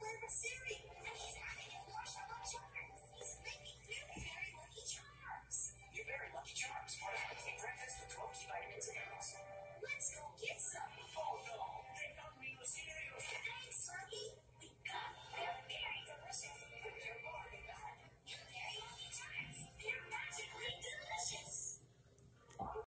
We're receiving.